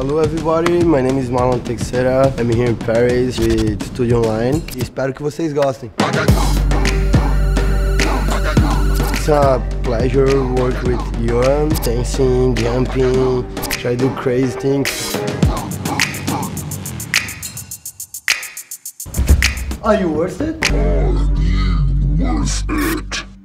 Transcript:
Hello everybody, my name is Marlon Teixeira. I'm here in Paris with Studioline. E espero que vocês gostem. It's a pleasure work with Yuan, dancing, jumping, try to do crazy things. Are you worth it? Are you worth it?